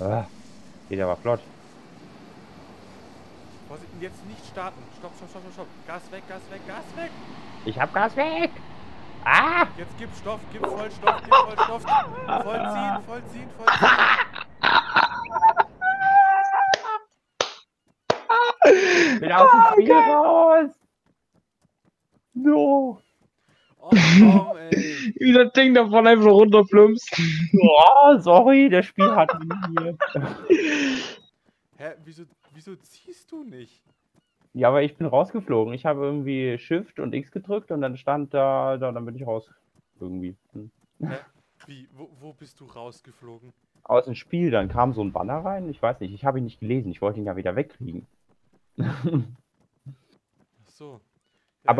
Ah, geht aber flott. Vorsicht, jetzt nicht starten. Stopp, stopp, stopp, stopp. Gas weg, Gas weg, Gas weg. Ich hab Gas weg! Ah! Jetzt gib Stoff, gib Vollstoff, gib Vollstoff. Vollziehen, vollziehen, vollziehen. Bin aus dem Spiel raus! No! Oh, komm. Wie das Ding davon einfach runterplumpst. Oh, sorry, der Spiel hat ihn hier. Hä, wieso, wieso ziehst du nicht? Ja, aber ich bin rausgeflogen. Ich habe irgendwie Shift und X gedrückt und dann stand da, da dann bin ich raus. Irgendwie. Hm. Hä? Wie, wo, wo bist du rausgeflogen? Aus dem Spiel, dann kam so ein Banner rein. Ich weiß nicht, ich habe ihn nicht gelesen. Ich wollte ihn ja wieder wegkriegen. Ach so.